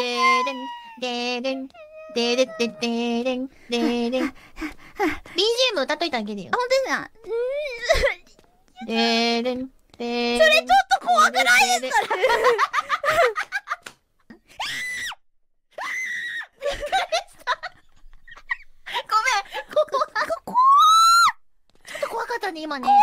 でれん、でれん、でれってでれん、でれん。BGM 歌っといてあげるよあ、。ほんとですかでれん、でれん。それちょっと怖くないですか？ごめんここ、ここ、ちょっと怖かったね、今ね。怖